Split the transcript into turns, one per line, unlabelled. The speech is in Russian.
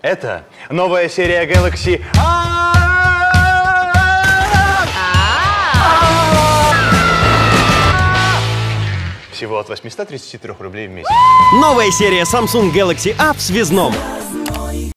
Это новая серия Galaxy а. Всего от 833 рублей в месяц.
Новая серия Samsung Galaxy A в связном.